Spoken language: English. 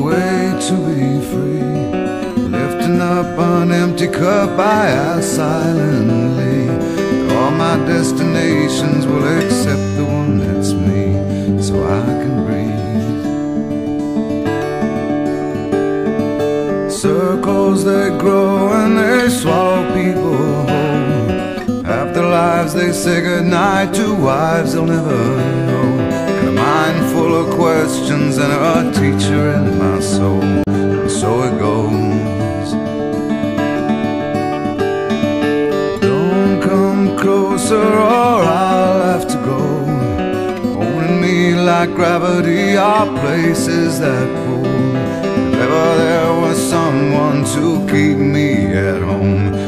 way to be free. Lifting up an empty cup, I ask silently. All my destinations will accept the one that's me, so I can breathe. Circles they grow and they swallow people whole. After lives they say goodnight to wives they'll never know. And a mind full of questions. Closer or I'll have to go. Holding me like gravity are places that pull. If ever there was someone to keep me at home,